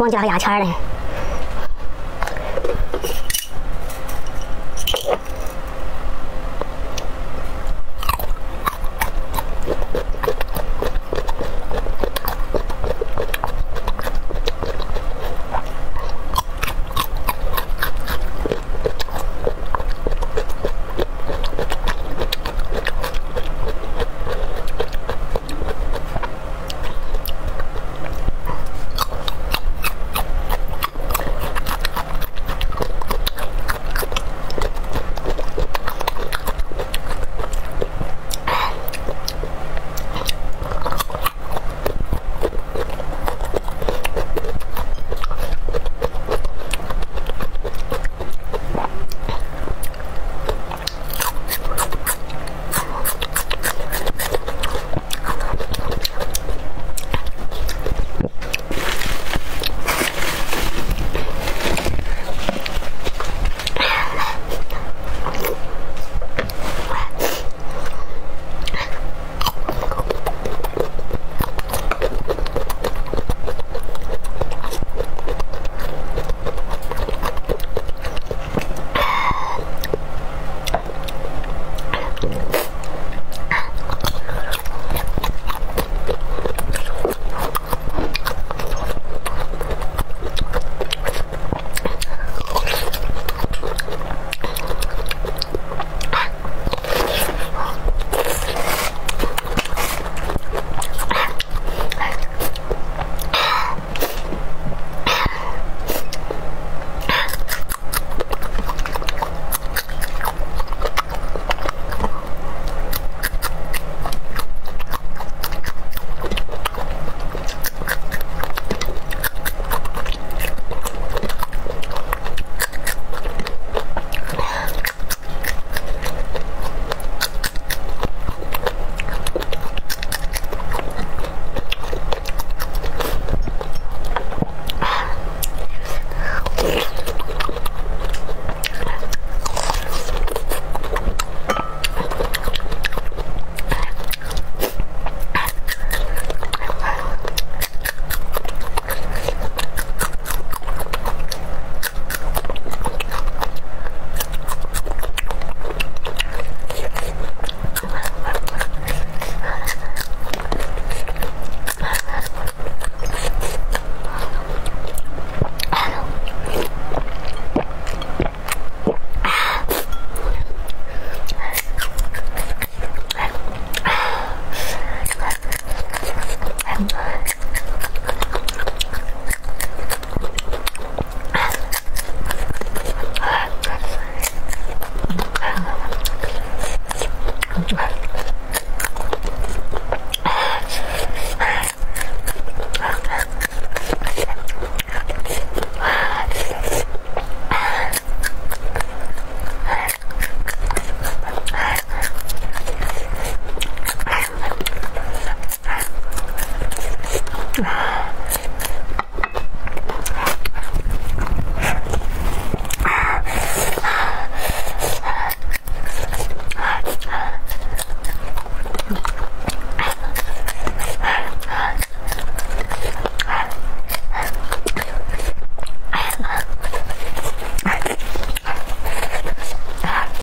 忘加个牙签了。